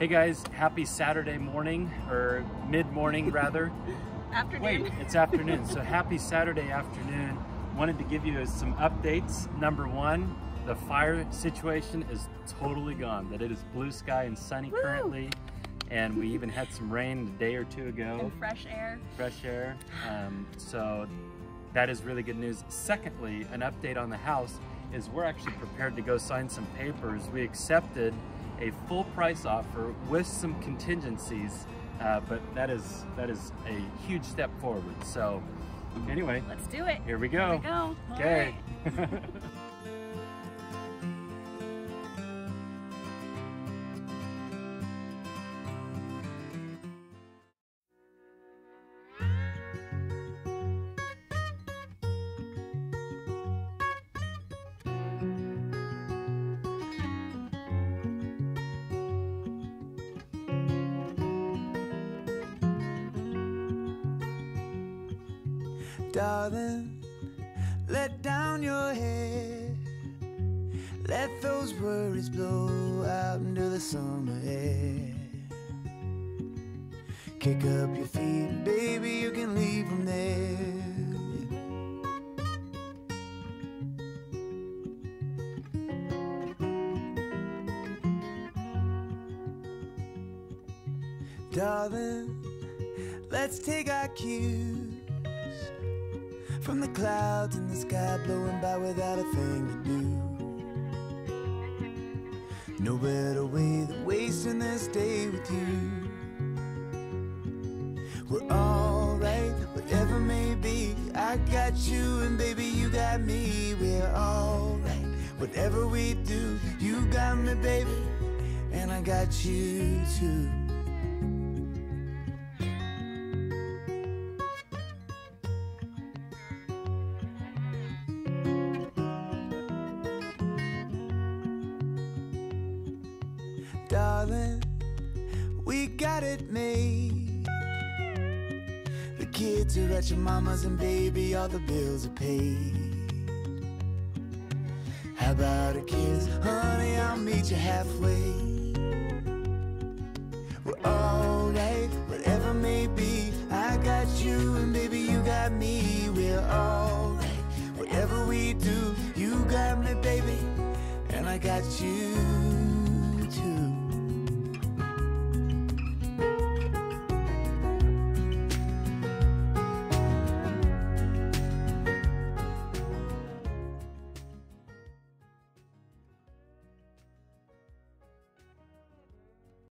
Hey guys, happy Saturday morning, or mid-morning rather. Afternoon. Wait, it's afternoon, so happy Saturday afternoon. Wanted to give you some updates. Number one, the fire situation is totally gone, that it is blue sky and sunny Woo! currently. And we even had some rain a day or two ago. And fresh air. fresh air. Um, so that is really good news. Secondly, an update on the house is we're actually prepared to go sign some papers. We accepted a full price offer with some contingencies, uh, but that is that is a huge step forward. So anyway, Let's do it. here we go. Here we go. Okay. Darling, let down your head. Let those worries blow out into the summer air. Kick up your feet, baby, you can leave from there. Darling, let's take our cues from the clouds in the sky blowing by without a thing to do. No better way than wasting this day with you. We're alright, whatever may be. I got you, and baby, you got me. We're alright, whatever we do. You got me, baby, and I got you too. Darling, we got it made. The kids are at your mama's, and baby, all the bills are paid. How about a kiss? Honey, I'll meet you halfway. We're alright, whatever may be. I got you, and baby, you got me. We're alright, whatever we do. You got me, baby, and I got you